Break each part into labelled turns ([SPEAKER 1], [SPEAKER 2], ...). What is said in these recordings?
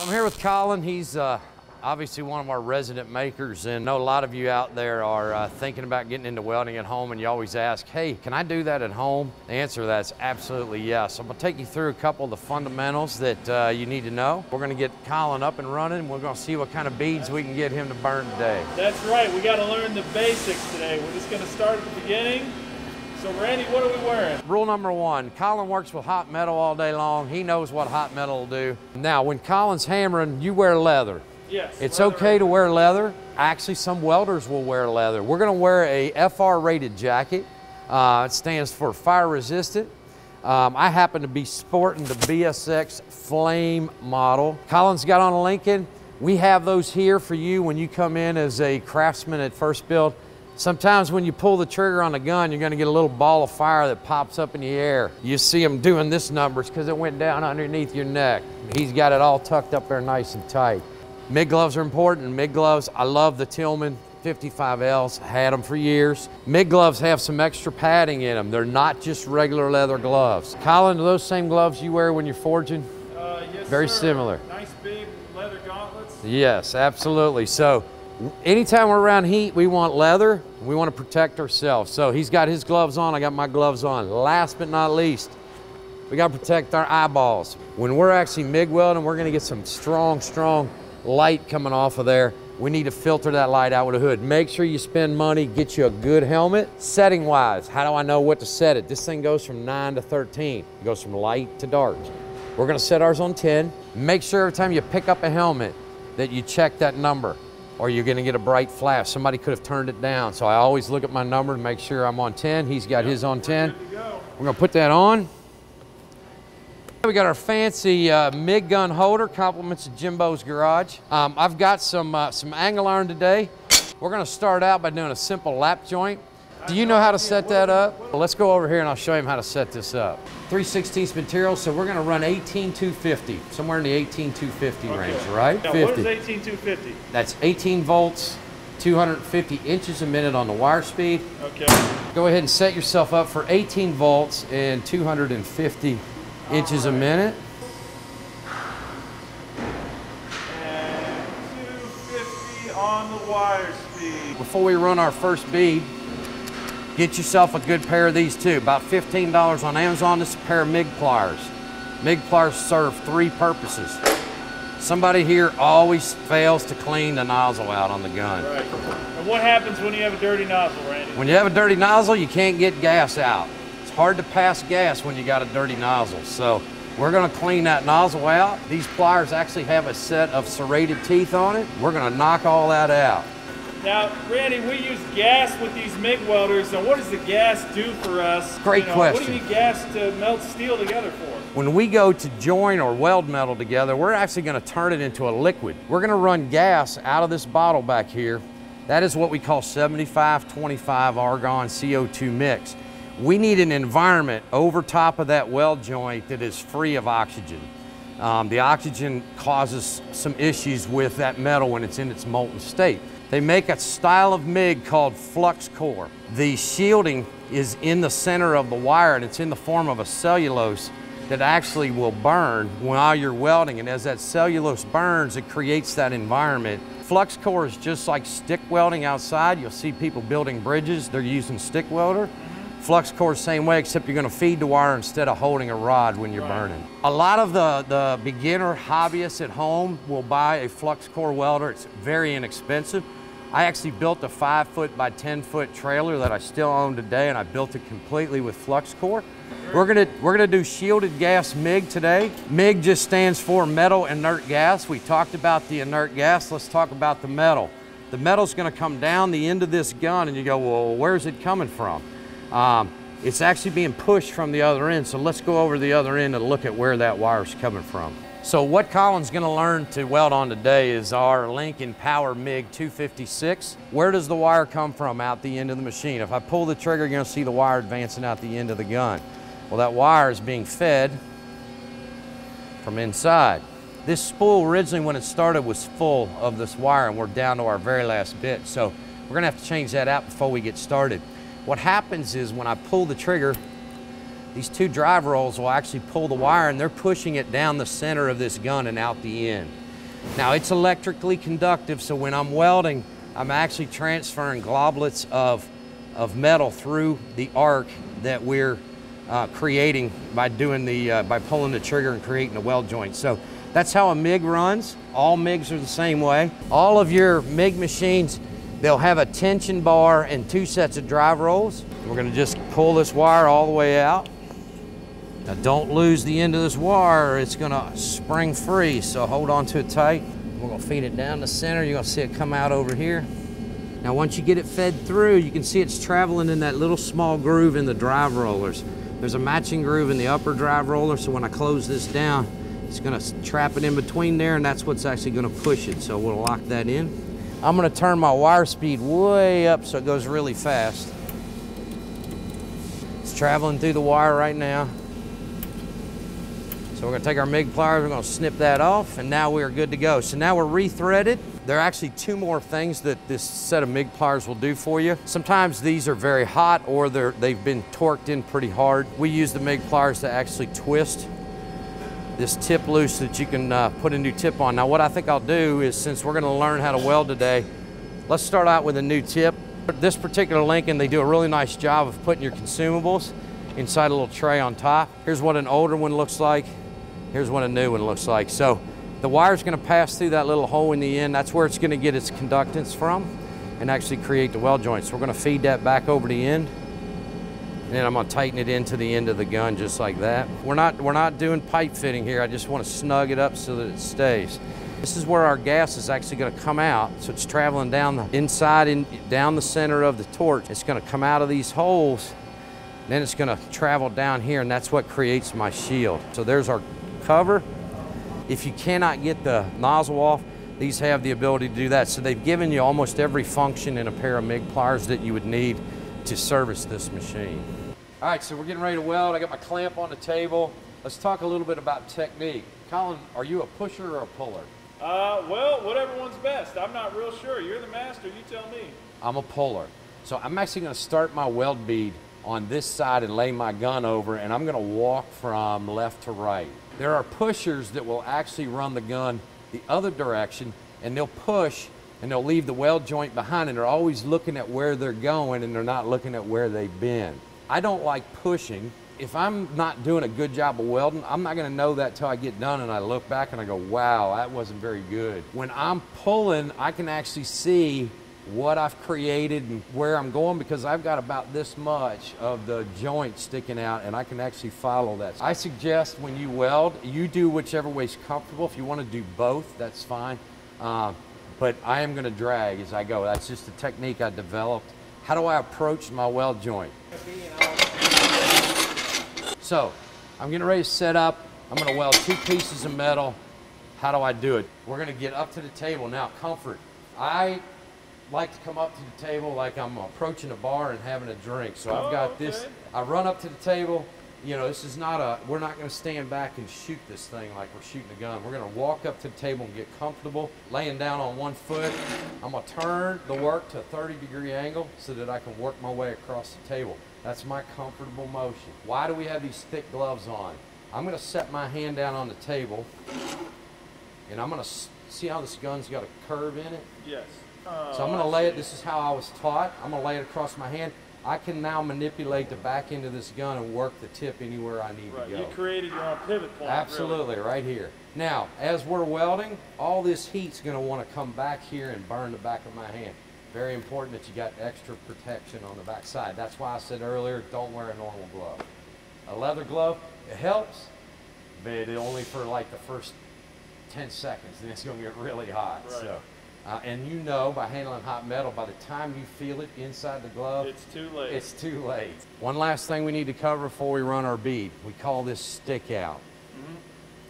[SPEAKER 1] I'm here with Collin. He's uh, obviously one of our resident makers, and I know a lot of you out there are uh, thinking about getting into welding at home, and you always ask, hey, can I do that at home? The answer to that is absolutely yes. I'm gonna take you through a couple of the fundamentals that uh, you need to know. We're gonna get Collin up and running. We're gonna see what kind of beads we can get him to burn today.
[SPEAKER 2] That's right. We got to learn the basics today. We're just to start at the beginning. So, Randy, what are we wearing?
[SPEAKER 1] Rule number one, Collin works with hot metal all day long. He knows what hot metal will do. Now, when Collin's hammering, you wear leather.
[SPEAKER 2] Yes.
[SPEAKER 1] It's
[SPEAKER 2] leather.
[SPEAKER 1] okay to wear leather. Actually, some welders will wear leather. We're gonna wear a FR rated jacket. Uh, it stands for fire resistant. Um, I happen to be sporting the BSX Flame model. Collin's got on a Lincoln. We have those here for you when you come in as a craftsman at FirstBuild. Sometimes when you pull the trigger on a gun, you're gonna get a little ball of fire that pops up in the air. You see him doing this numbers because it went down underneath your neck. He's got it all tucked up there nice and tight. MIG gloves are important. MIG gloves, I love the Tillman 55Ls, had them for years. MIG gloves have some extra padding in them. They're not just regular leather gloves. Collin, are those same gloves you wear when you're forging?
[SPEAKER 2] Uh, yes,
[SPEAKER 1] Very
[SPEAKER 2] sir.
[SPEAKER 1] similar.
[SPEAKER 2] Nice big leather gauntlets.
[SPEAKER 1] Yes, absolutely. So anytime we're around heat, we want leather. We want to protect ourselves. So he's got his gloves on, I got my gloves on. Last but not least, we got to protect our eyeballs. When we're actually MIG welding, we're going to get some strong, strong light coming off of there. We need to filter that light out with a hood. Make sure you spend money, get you a good helmet. Setting wise, how do I know what to set it? This thing goes from 9 to 13. It goes from light to dark. We're gonna set ours on 10. Make sure every time you pick up a helmet that you check that number or you're gonna get a bright flash. Somebody could have turned it down. So I always look at my number to make sure I'm on 10. He's got his on 10.
[SPEAKER 2] Good to go.
[SPEAKER 1] We're gonna put that on. We got our fancy uh, MIG gun holder, compliments of Jimbo's Garage. Um, I've got some, uh, some angle iron today. We're gonna start out by doing a simple lap joint. Do you know how to set that up? Well, let's go over here and I'll show him how to set this up. 3 16 material, so we're gonna run 18250, somewhere in the 18250 range, right?
[SPEAKER 2] Now, what is 18250?
[SPEAKER 1] That's 18 volts, 250 inches a minute on the wire speed.
[SPEAKER 2] Okay.
[SPEAKER 1] Go ahead and set yourself up for 18 volts and 250 inches a minute.
[SPEAKER 2] And 250 on the wire speed.
[SPEAKER 1] Before we run our first bead, get yourself a good pair of these too. About $15 on Amazon. This is a pair of MIG pliers. MIG pliers serve three purposes. Somebody here always fails to clean the nozzle out on the gun.
[SPEAKER 2] Right. And what happens when you have a dirty nozzle, Randy?
[SPEAKER 1] When you have a dirty nozzle, you can't get gas out. It's hard to pass gas when you got a dirty nozzle. So we're gonna clean that nozzle out. These pliers actually have a set of serrated teeth on it. We're gonna knock all that out.
[SPEAKER 2] Now, Randy, we use gas with these MIG welders. Now, what does the gas do for us?
[SPEAKER 1] Great
[SPEAKER 2] You know, What do
[SPEAKER 1] question.
[SPEAKER 2] you need gas to melt steel together for?
[SPEAKER 1] When we go to join or weld metal together, we're actually gonna turn it into a liquid. We're gonna run gas out of this bottle back here. That is what we call 75-25 argon CO2 mix. We need an environment over top of that weld joint that is free of oxygen. Um, the oxygen causes some issues with that metal when it's in its molten state. They make a style of MIG called flux core. The shielding is in the center of the wire and it's in the form of a cellulose that actually will burn while you're welding. And as that cellulose burns, it creates that environment. Flux core is just like stick welding outside. You'll see people building bridges, they're using stick welder. Flux core same way, except you're gonna feed the wire instead of holding a rod when you're burning. A lot of the, the beginner hobbyists at home will buy a flux core welder. It's very inexpensive. I actually built a five foot by 10 foot trailer that I still own today and I built it completely with flux core. We're gonna, we're gonna do shielded gas MIG today. MIG just stands for metal inert gas. We talked about the inert gas, let's talk about the metal. The metal's gonna come down the end of this gun and you go, well, where's it coming from? Um, it's actually being pushed from the other end, so let's go over the other end and look at where that wire's coming from. So what Collin's gonna learn to weld on today is our Lincoln Power MIG 256. Where does the wire come from out the end of the machine? If I pull the trigger, you're gonna see the wire advancing out the end of the gun. Well, that wire is being fed from inside. This spool originally when it started was full of this wire and we're down to our very last bit. So we're gonna have to change that out before we get started. What happens is when I pull the trigger, these two drive rolls will actually pull the wire and they're pushing it down the center of this gun and out the end. Now it's electrically conductive, so when I'm welding, I'm actually transferring globlets of, of metal through the arc that we're uh, creating by doing the, uh, by pulling the trigger and creating the weld joint. So that's how a MIG runs. All MIGs are the same way. All of your MIG machines, they'll have a tension bar and two sets of drive rolls. We're gonna just pull this wire all the way out. Now don't lose the end of this wire, it's gonna spring free, so hold on to it tight. We're gonna feed it down the center. You're gonna see it come out over here. Now once you get it fed through, you can see it's traveling in that little small groove in the drive rollers. There's a matching groove in the upper drive roller, so when I close this down, it's gonna trap it in between there and that's what's actually gonna push it. So we'll lock that in. I'm gonna turn my wire speed way up so it goes really fast. It's traveling through the wire right now. So we're gonna take our MIG pliers, we're gonna snip that off, and now we are good to go. So now we're rethreaded. There are actually two more things that this set of MIG pliers will do for you. Sometimes these are very hot or they've been torqued in pretty hard. We use the MIG pliers to actually twist this tip loose so that you can uh, put a new tip on. Now what I think I'll do is since we're gonna learn how to weld today, let's start out with a new tip. This particular Lincoln, they do a really nice job of putting your consumables inside a little tray on top. Here's what an older one looks like. Here's what a new one looks like. So the wire's gonna pass through that little hole in the end. That's where it's gonna get its conductance from and actually create the weld joint. So we're gonna feed that back over the end. And then I'm gonna tighten it into the end of the gun just like that. We're not, we're not doing pipe fitting here. I just wanna snug it up so that it stays. This is where our gas is actually gonna come out. So it's traveling down the inside and down the center of the torch. It's gonna come out of these holes then it's gonna travel down here and that's what creates my shield. So there's our cover. If you cannot get the nozzle off, these have the ability to do that. So they've given you almost every function in a pair of MIG pliers that you would need to service this machine. All right, so we're getting ready to weld. I got my clamp on the table. Let's talk a little bit about technique. Collin, are you a pusher or a puller?
[SPEAKER 2] Uh, well, whatever one's best. I'm not real sure. You're the master. You tell me.
[SPEAKER 1] I'm a puller. So I'm actually going to start my weld bead on this side and lay my gun over, and I'm going to walk from left to right. There are pushers that will actually run the gun the other direction and they'll push and they'll leave the weld joint behind and they're always looking at where they're going and they're not looking at where they've been. I don't like pushing. If I'm not doing a good job of welding, I'm not gonna know that till I get done and I look back and I go, wow, that wasn't very good. When I'm pulling, I can actually see what I've created and where I'm going because I've got about this much of the joint sticking out and I can actually follow that. I suggest when you weld, you do whichever way's comfortable. If you want to do both, that's fine. Uh, but I am going to drag as I go. That's just a technique I developed. How do I approach my weld joint? So I'm getting ready to set up. I'm going to weld two pieces of metal. How do I do it? We're going to get up to the table. Now, comfort. I like to come up to the table like I'm approaching a bar and having a drink. So I've oh, got oh, okay. this. I run up to the table. You know, this is not a. We're not going to stand back and shoot this thing like we're shooting a gun. We're going to walk up to the table and get comfortable, laying down on one foot. I'm going to turn the work to a 30 degree angle so that I can work my way across the table. That's my comfortable motion. Why do we have these thick gloves on? I'm going to set my hand down on the table, and I'm going to see how this gun's got a curve in it.
[SPEAKER 2] Yes
[SPEAKER 1] so I'm going to lay it, this is how I was taught. I'm going to lay it across my hand. I can now manipulate the back end of this gun and work the tip anywhere I need
[SPEAKER 2] right.
[SPEAKER 1] to go.
[SPEAKER 2] You created your own pivot point.
[SPEAKER 1] Absolutely,
[SPEAKER 2] really.
[SPEAKER 1] right here. Now, as we're welding, all this heat's going to want to come back here and burn the back of my hand. Very important that you got extra protection on the back side. That's why I said earlier, don't wear a normal glove. A leather glove, it helps, but only for like the first 10 seconds, then it's going to get really hot.
[SPEAKER 2] Right.
[SPEAKER 1] So. Uh, and you know by handling hot metal, by the time you feel it inside the glove,
[SPEAKER 2] it's too late.
[SPEAKER 1] It's too late. One last thing we need to cover before we run our bead. We call this stick out. Mm -hmm.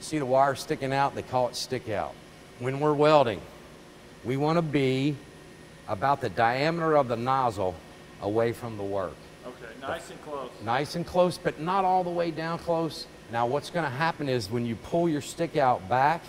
[SPEAKER 1] See the wire sticking out? They call it stick out. When we're welding, we want to be about the diameter of the nozzle away from the work.
[SPEAKER 2] Okay, nice and close.
[SPEAKER 1] Nice and close, but not all the way down close. Now what's going to happen is when you pull your stick out back,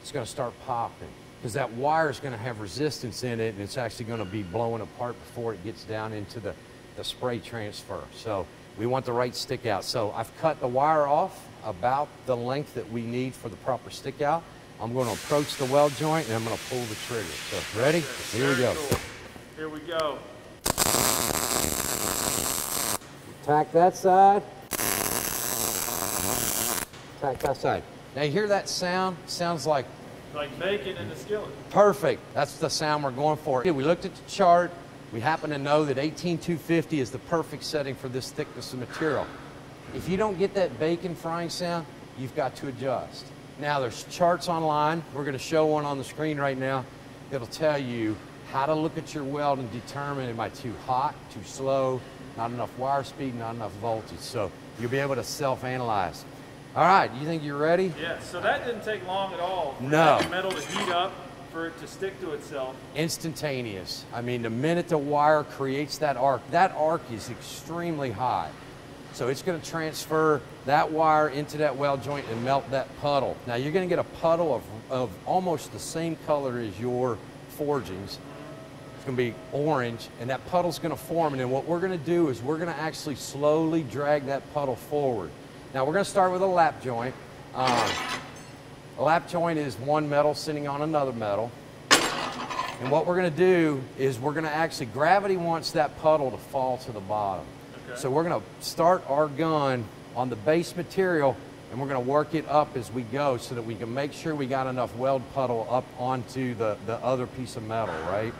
[SPEAKER 1] it's going to start popping because that wire is going to have resistance in it and it's actually going to be blowing apart before it gets down into the, the spray transfer. So we want the right stick out. So I've cut the wire off about the length that we need for the proper stick out. I'm going to approach the weld joint and I'm going to pull the trigger. So ready? Here we go.
[SPEAKER 2] cool. Here we go.
[SPEAKER 1] Tack that side. Tack that side. Now you hear that sound? Sounds like
[SPEAKER 2] Like bacon in the skillet.
[SPEAKER 1] perfect. That's the sound we're going for. We looked at the chart. We happen to know that 18250 is the perfect setting for this thickness of material. If you don't get that bacon frying sound, you've got to adjust. Now there's charts online. We're going to show one on the screen right now that'll tell you how to look at your weld and determine am I too hot, too slow, not enough wire speed, not enough voltage. So you'll be able to self-analyze. All right, you think you're ready?
[SPEAKER 2] Yeah, so that didn't take long at all. for
[SPEAKER 1] No.
[SPEAKER 2] that metal to heat up for it to stick to itself.
[SPEAKER 1] instantaneous. I mean, the minute the wire creates that arc, that arc is extremely high. So it's going to transfer that wire into that weld joint and melt that puddle. Now you're going to get a puddle of, of almost the same color as your forgings. It's going to be orange, and that puddle's going to form. And then what we're going to do is we're going to actually slowly drag that puddle forward. Now we're going to start with a lap joint. Um, a lap joint is one metal sitting on another metal. And what we're going to do is we're going to actually, gravity wants that puddle to fall to the bottom.
[SPEAKER 2] Okay.
[SPEAKER 1] So we're going to start our gun on the base material and we're going to work it up as we go so that we can make sure we got enough weld puddle up onto the, the other piece of metal, right?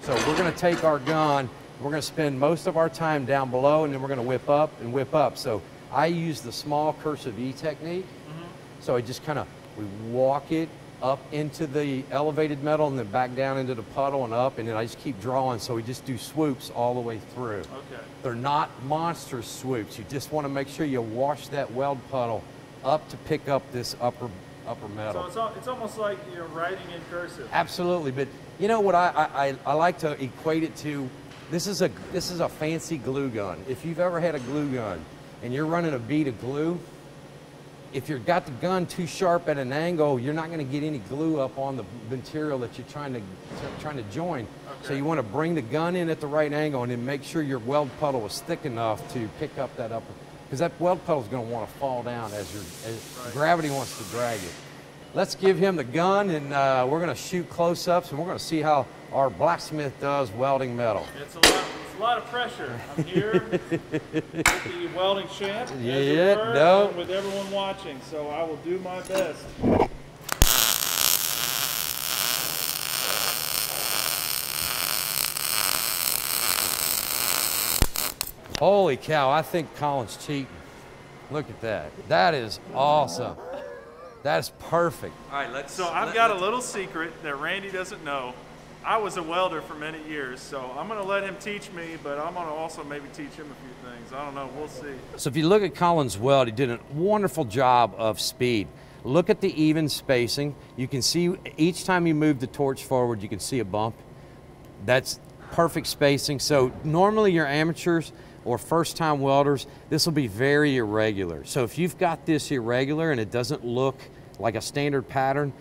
[SPEAKER 1] So we're going to take our gun, we're going to spend most of our time down below and then we're going to whip up and whip up. So I use the small cursive E technique. Mm-hmm. So I just kind of, we walk it up into the elevated metal and then back down into the puddle and up, and then I just keep drawing. So we just do swoops all the way through.
[SPEAKER 2] Okay.
[SPEAKER 1] They're not monstrous swoops. You just want to make sure you wash that weld puddle up to pick up this upper upper metal.
[SPEAKER 2] So it's, it's almost like you're writing in cursive.
[SPEAKER 1] Absolutely, but you know what I, I, I- I like to equate it to? This is a this is a fancy glue gun. If you've ever had a glue gun and you're running a bead of glue, if you've got the gun too sharp at an angle, you're not going to get any glue up on the material that you're trying to trying to join. So you want to bring the gun in at the right angle and then make sure your weld puddle is thick enough to pick up that upper, because that weld puddle is going to want to fall down as your as
[SPEAKER 2] Right.
[SPEAKER 1] gravity wants to drag it. Let's give him the gun and uh, we're going to shoot close-ups and we're going to see how our blacksmith does welding metal.
[SPEAKER 2] It's a lot, it's a lot of pressure. I'm here with the welding champ, as
[SPEAKER 1] Yeah,
[SPEAKER 2] it were,
[SPEAKER 1] no.
[SPEAKER 2] with everyone watching. So I will do my best.
[SPEAKER 1] Holy cow, I think Collin's cheating. Look at that. That is awesome. That's perfect.
[SPEAKER 3] All right, let's.
[SPEAKER 2] So I've
[SPEAKER 3] let-
[SPEAKER 2] got a
[SPEAKER 3] let's-
[SPEAKER 2] little secret that Randy doesn't know. I was a welder for many years, so I'm going to let him teach me, but I'm going to also maybe teach him a few things. I don't know. We'll see.
[SPEAKER 1] So if you look at Collins weld, he did a wonderful job of speed. Look at the even spacing. You can see each time you move the torch forward, you can see a bump. That's perfect spacing. So normally your amateurs or first time welders, this will be very irregular. So if you've got this irregular and it doesn't look like a standard pattern,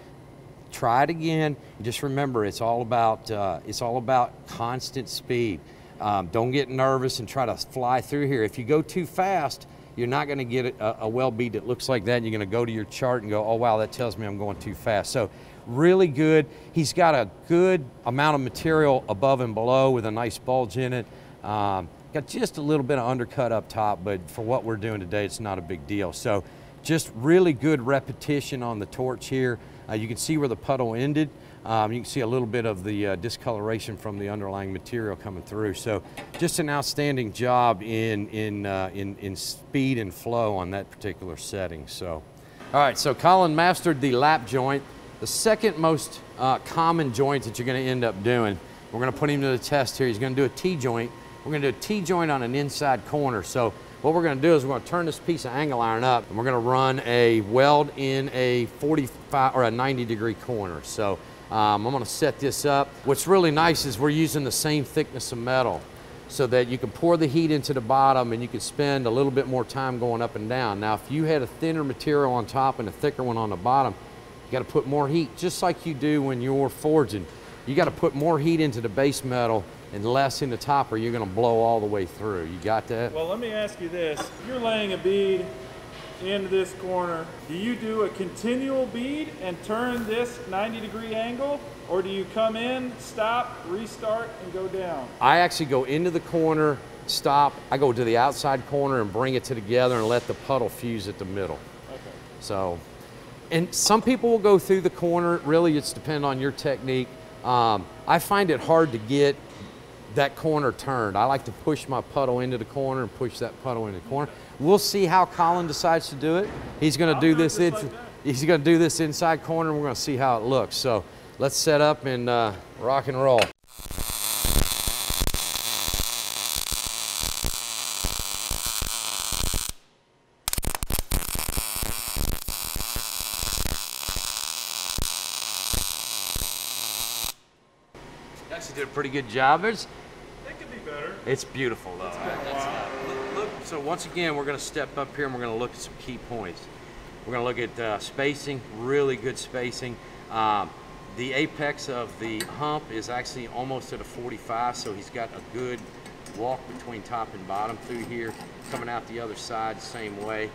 [SPEAKER 1] try it again. Just remember, it's all about uh, it's all about constant speed. Um, don't get nervous and try to fly through here. If you go too fast, you're not going to get a, a weld bead that looks like that. And you're going to go to your chart and go, oh wow, that tells me I'm going too fast. So really good. He's got a good amount of material above and below with a nice bulge in it. Um, got just a little bit of undercut up top, but for what we're doing today, it's not a big deal. So just really good repetition on the torch here. Uh, you can see where the puddle ended. Um, you can see a little bit of the uh, discoloration from the underlying material coming through. So just an outstanding job in, in, uh, in, in speed and flow on that particular setting. So, all right, so Collin mastered the lap joint. The second most uh, common joint that you're gonna end up doing, we're gonna put him to the test here. He's gonna do a T-joint. We're gonna do a T-joint on an inside corner. So what we're gonna do is we're gonna turn this piece of angle iron up and we're gonna run a weld in a 45 or a 90 degree corner. So um, I'm gonna set this up. What's really nice is we're using the same thickness of metal so that you can pour the heat into the bottom and you can spend a little bit more time going up and down. Now, if you had a thinner material on top and a thicker one on the bottom, you gotta put more heat, just like you do when you're forging. You gotta put more heat into the base metal and less in the top or you're gonna blow all the way through. You got that?
[SPEAKER 2] Well, let me ask you this. If you're laying a bead into this corner, do you do a continual bead and turn this 90 degree angle? Or do you come in, stop, restart, and go down?
[SPEAKER 1] I actually go into the corner, stop, I go to the outside corner and bring it to together and let the puddle fuse at the middle.
[SPEAKER 2] Okay.
[SPEAKER 1] So, and some people will go through the corner. Really, it's dependent on your technique. Um, I find it hard to get that corner turned. I like to push my puddle into the corner and push that puddle into the corner. We'll see how Collin decides to do it. He's going to do this.
[SPEAKER 2] like
[SPEAKER 1] he's going to do this inside corner. and We're going to see how it looks. So let's set up and uh, rock and roll. Actually did a pretty good job. It's,
[SPEAKER 2] It could be better.
[SPEAKER 1] it's beautiful though.
[SPEAKER 2] a while.
[SPEAKER 1] Look, look, so once again, we're going to step up here and we're going to look at some key points. We're going to look at uh, spacing, really good spacing. Um, the apex of the hump is actually almost at a 45, so he's got a good walk between top and bottom through here. Coming out the other side, same way.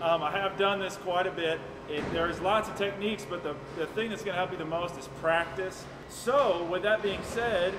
[SPEAKER 2] Um, I have done this quite a bit. It, there's lots of techniques, but the, the thing that's going to help you the most is practice. So, with that being said,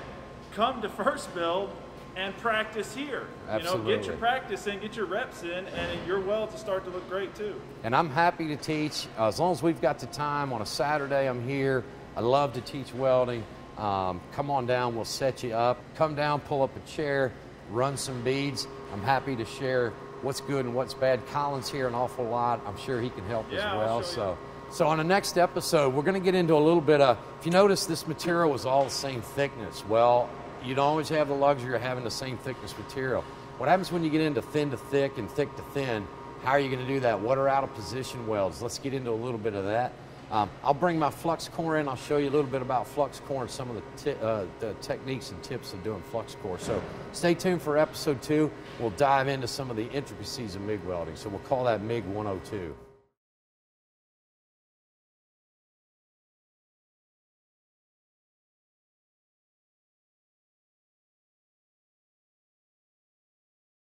[SPEAKER 2] come to FirstBuild and practice here. You know, get your practice in, get your reps in, and your weld to start to look great too.
[SPEAKER 1] And I'm happy to teach uh, as long as we've got the time. On a Saturday, I'm here. I love to teach welding. Um, come on down, we'll set you up. Come down, pull up a chair, run some beads. I'm happy to share what's good and what's bad. Collin's here an awful lot. I'm sure he can help
[SPEAKER 2] Yeah,
[SPEAKER 1] as well. So, so on the next episode, we're going to get into a little bit of. If you notice, this material is all the same thickness. Well, you don't always have the luxury of having the same thickness material. What happens when you get into thin to thick and thick to thin? How are you going to do that? What are out of position welds? Let's get into a little bit of that. Um, I'll bring my flux core in. I'll show you a little bit about flux core and some of the, uh, the techniques and tips of doing flux core. So stay tuned for episode two. We'll dive into some of the intricacies of MIG welding. So we'll call that MIG 102.